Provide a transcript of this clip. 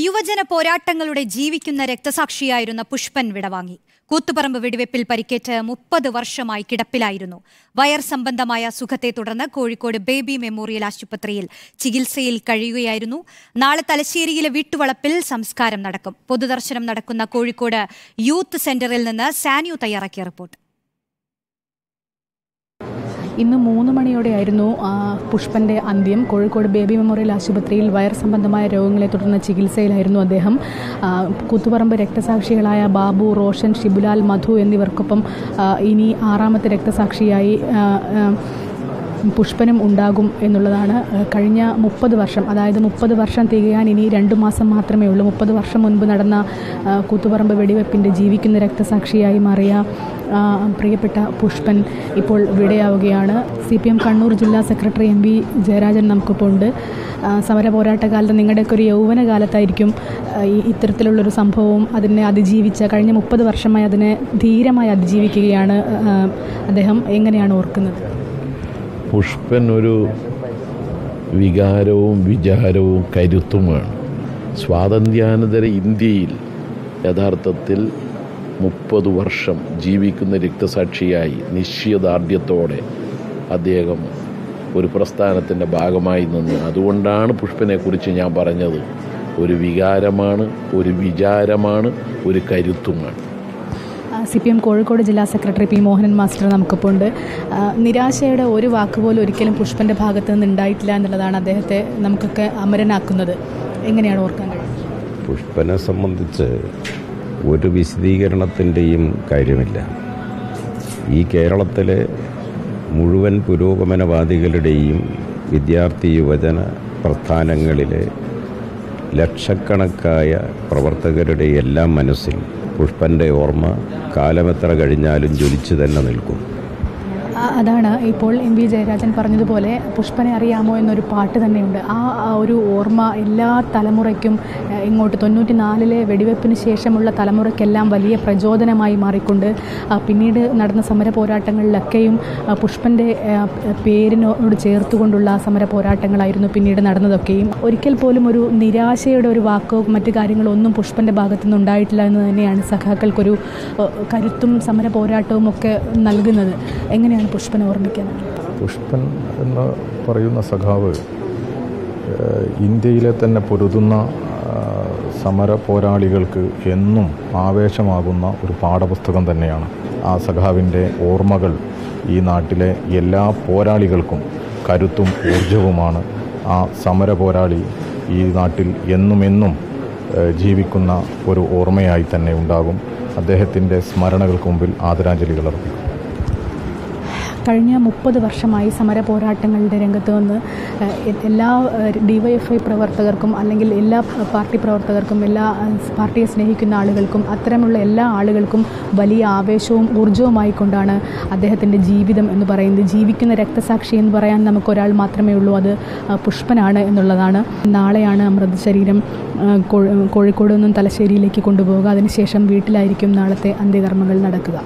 യുവജന പോരാട്ടങ്ങളുടെ ജീവിക്കുന്ന രക്തസാക്ഷിയായിരുന്ന പുഷ്പൻ വിടവാങ്ങി. കൂത്തുപറമ്പ് വെടിവെപ്പിൽ പരിക്കേറ്റ് മുപ്പത് വർഷമായി കിടപ്പിലായിരുന്നു. വയർ സംബന്ധമായ സുഖത്തെ തുടർന്ന് കോഴിക്കോട് ബേബി മെമ്മോറിയൽ ആശുപത്രിയിൽ ചികിത്സയിൽ കഴിയുകയായിരുന്നു. നാളെ തലശ്ശേരിയിലെ വീട്ടുവളപ്പിൽ സംസ്കാരം നടക്കും. പൊതുദർശനം നടക്കുന്ന കോഴിക്കോട് യൂത്ത് സെന്ററിൽ നിന്ന് സാനു തയ്യാറാക്കിയ റിപ്പോർട്ട്. ഇന്ന് മൂന്ന് മണിയോടെയായിരുന്നു പുഷ്പന്റെ അന്ത്യം. കോഴിക്കോട് ബേബി മെമ്മോറിയൽ ആശുപത്രിയിൽ വയർ സംബന്ധമായ രോഗങ്ങളെ തുടർന്ന് ചികിത്സയിലായിരുന്നു അദ്ദേഹം. കൂത്തുപറമ്പ് രക്തസാക്ഷികളായ ബാബു റോഷൻ ഷിബുലാൽ മധു എന്നിവർക്കൊപ്പം ഇനി ആറാമത്തെ രക്തസാക്ഷിയായി പുഷ്പനും ഉണ്ടാകും എന്നുള്ളതാണ് കഴിഞ്ഞ മുപ്പത് വർഷം. അതായത് മുപ്പത് വർഷം തികയാൻ ഇനി രണ്ട് മാസം മാത്രമേ ഉള്ളൂ. മുപ്പത് വർഷം മുൻപ് നടന്ന കൂത്തുപറമ്പ് വെടിവെപ്പിന്റെ ജീവിക്കുന്ന രക്തസാക്ഷിയായി മാറിയ പ്രിയപ്പെട്ട പുഷ്പൻ ഇപ്പോൾ വിടയാവുകയാണ്. സി പി എം കണ്ണൂർ ജില്ലാ സെക്രട്ടറി എം വി ജയരാജൻ നമുക്കിപ്പോൾ ഉണ്ട് സമര പോരാട്ടകാലത്ത് നിങ്ങളുടെയൊക്കെ ഒരു യൗവന കാലത്തായിരിക്കും ഇത്തരത്തിലുള്ളൊരു സംഭവം അതിനെ അതിജീവിച്ച കഴിഞ്ഞ മുപ്പത് വർഷമായി അതിനെ ധീരമായി അതിജീവിക്കുകയാണ് അദ്ദേഹം. എങ്ങനെയാണ് ഓർക്കുന്നത്? പുഷ്പൻ ഒരു വികാരവും വിചാരവും കരുത്തുമാണ്. സ്വാതന്ത്ര്യാനന്തര ഇന്ത്യയിൽ യഥാർത്ഥത്തിൽ മുപ്പത് വർഷം ജീവിക്കുന്ന രക്തസാക്ഷിയായി നിശ്ചയദാർഢ്യത്തോടെ അദ്ദേഹം ഒരു പ്രസ്ഥാനത്തിന്റെ ഭാഗമായി നിന്ന്. അതുകൊണ്ടാണ് പുഷ്പനെക്കുറിച്ച് ഞാൻ പറഞ്ഞത്. ഒരു വികാരമാണ് ഒരു വിചാരമാണ് ഒരു കരുത്തുമാണ്. സി പി എം കോഴിക്കോട് ജില്ലാ സെക്രട്ടറി പി മോഹനൻ മാസ്റ്റർ നമുക്കിപ്പോൾ ഉണ്ട് നിരാശയുടെ ഒരു വാക്ക് പോലും ഒരിക്കലും പുഷ്പന്റെ ഭാഗത്ത് നിന്ന് ഉണ്ടായിട്ടില്ല എന്നുള്ളതാണ് അദ്ദേഹത്തെ നമുക്കൊക്കെ അമരനാക്കുന്നത്. എങ്ങനെയാണ് ഓർക്കാൻ കഴിയുന്നത്? പുഷ്പനെ സംബന്ധിച്ച് ഒരു വിശദീകരണത്തിന്റെയും കാര്യമില്ല. ഈ കേരളത്തിലെ മുഴുവൻ പുരോഗമനവാദികളുടെയും വിദ്യാർത്ഥി യുവജന പ്രസ്ഥാനങ്ങളിലെ ലക്ഷക്കണക്കായ പ്രവർത്തകരുടെ എല്ലാം മനസ്സിൽ പുഷ്പന്റെ ഓർമ്മ കാലമെത്ര കഴിഞ്ഞാലും ജ്വലിച്ചു തന്നെ നിൽക്കും. അതാണ് ഇപ്പോൾ എം വി ജയരാജൻ പറഞ്ഞതുപോലെ പുഷ്പനെ അറിയാമോ എന്നൊരു പാട്ട് തന്നെയുണ്ട്. ആ ഒരു ഓർമ്മ എല്ലാ തലമുറയ്ക്കും ഇങ്ങോട്ട് തൊണ്ണൂറ്റി നാലിലെ വെടിവെപ്പിന് ശേഷമുള്ള തലമുറയ്ക്കെല്ലാം വലിയ പ്രചോദനമായി മാറിക്കൊണ്ട് പിന്നീട് നടന്ന സമര പോരാട്ടങ്ങളിലൊക്കെയും പുഷ്പന്റെ പേരിനോട് ചേർത്തുകൊണ്ടുള്ള സമര പോരാട്ടങ്ങളായിരുന്നു പിന്നീട് നടന്നതൊക്കെയും. ഒരിക്കൽ പോലും ഒരു നിരാശയുടെ ഒരു വാക്കോ മറ്റു കാര്യങ്ങളോ ഒന്നും പുഷ്പന്റെ ഭാഗത്തുനിന്ന് ഉണ്ടായിട്ടില്ല എന്ന് തന്നെയാണ് സഖാക്കൾക്കൊരു കരുത്തും സമര പോരാട്ടവും ഒക്കെ നൽകുന്നത്. എങ്ങനെയാണ് പുഷ്പനെ ഓർമ്മിക്കാൻ പുഷ്പൻ എന്ന് പറയുന്ന സഖാവ് ഇന്ത്യയിലെ തന്നെ പൊരുതുന്ന സമര പോരാളികൾക്ക് എന്നും ആവേശമാകുന്ന ഒരു പാഠപുസ്തകം തന്നെയാണ്. ആ സഖാവിന്റെ ഓർമ്മകൾ ഈ നാട്ടിലെ എല്ലാ പോരാളികൾക്കും കരുത്തും ഊർജവുമാണ്. ആ സമര പോരാളി ഈ നാട്ടിൽ എന്നും എന്നും ജീവിക്കുന്ന ഒരു ഓർമ്മയായി തന്നെ ഉണ്ടാകും. അദ്ദേഹത്തിന്റെ സ്മരണകൾക്ക് മുമ്പിൽ ആദരാഞ്ജലികൾ അർപ്പിക്കും കഴിഞ്ഞ മുപ്പത് വർഷമായി സമര പോരാട്ടങ്ങളുടെ രംഗത്ത് വന്ന് എല്ലാ ഡിവൈഎഫ്ഐ പ്രവർത്തകർക്കും അല്ലെങ്കിൽ എല്ലാ പാർട്ടി പ്രവർത്തകർക്കും എല്ലാ പാർട്ടിയെ സ്നേഹിക്കുന്ന ആളുകൾക്കും അത്തരമുള്ള എല്ലാ ആളുകൾക്കും വലിയ ആവേശവും ഊർജവുമായി കൊണ്ടാണ് അദ്ദേഹത്തിന്റെ ജീവിതം എന്ന് പറയുന്നത്. ജീവിക്കുന്ന രക്തസാക്ഷി എന്ന് പറയാൻ നമുക്കൊരാൾ മാത്രമേ ഉള്ളൂ. അത് പുഷ്പനാണ് എന്നുള്ളതാണ്. നാളെയാണ് മൃതശരീരം കോഴിക്കോട് നിന്നും തലശ്ശേരിയിലേക്ക് കൊണ്ടുപോവുക. അതിനുശേഷം വീട്ടിലായിരിക്കും നാളത്തെ അന്ത്യകർമ്മങ്ങൾ നടക്കുക.